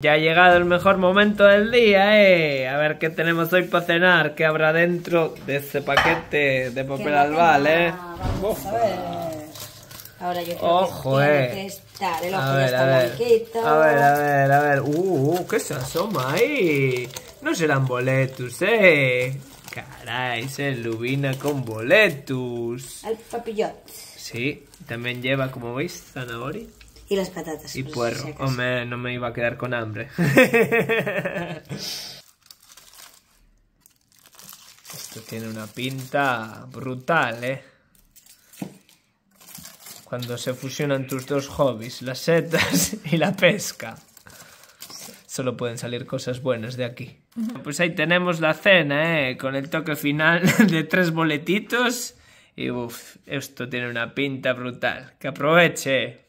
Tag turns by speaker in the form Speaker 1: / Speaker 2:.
Speaker 1: Ya ha llegado el mejor momento del día, eh. A ver qué tenemos hoy para cenar, qué habrá dentro de ese paquete de papel albal, eh.
Speaker 2: Vamos a ver. Ahora yo creo
Speaker 1: Ojo,
Speaker 2: que
Speaker 1: eh.
Speaker 2: que estar. El ojo
Speaker 1: A
Speaker 2: ya
Speaker 1: ver,
Speaker 2: está
Speaker 1: a ver.
Speaker 2: blanquito.
Speaker 1: A ver, a ver, a ver. Uh, uh, ¿qué se asoma ahí? No serán boletus, eh. Caray, se ilumina con boletus.
Speaker 2: El papillot.
Speaker 1: Sí, también lleva, como veis, zanahoria
Speaker 2: Y las patatas.
Speaker 1: y
Speaker 2: si
Speaker 1: puerro.
Speaker 2: acaso.
Speaker 1: Hombre, no me iba a quedar con hambre. Esto tiene una pinta brutal, ¿eh? Cuando se fusionan tus dos hobbies, las setas y la pesca. Solo pueden salir cosas buenas de aquí. Pues ahí tenemos la cena, ¿eh? Con el toque final de tres boletitos. Y uff, esto tiene una pinta brutal. Que aproveche.